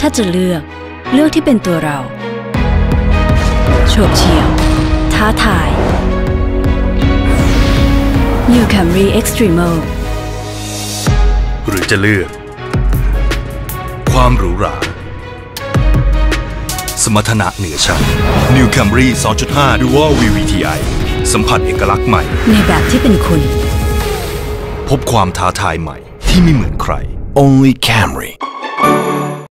ถ้าจะเลือก เลือกที่เป็นตัวเราโฉบเฉี่ยว ท้าทาย New Camry Extremo หรือจะเลือก ความหรูหรา สมรรถนะเหนือชั้น New Camry 2.5 Dual VVTi สัมผัสเอกลักษณ์ใหม่ ในแบบที่เป็นคุณ พบความท้าทายใหม่ที่ไม่เหมือนใคร Only Camry.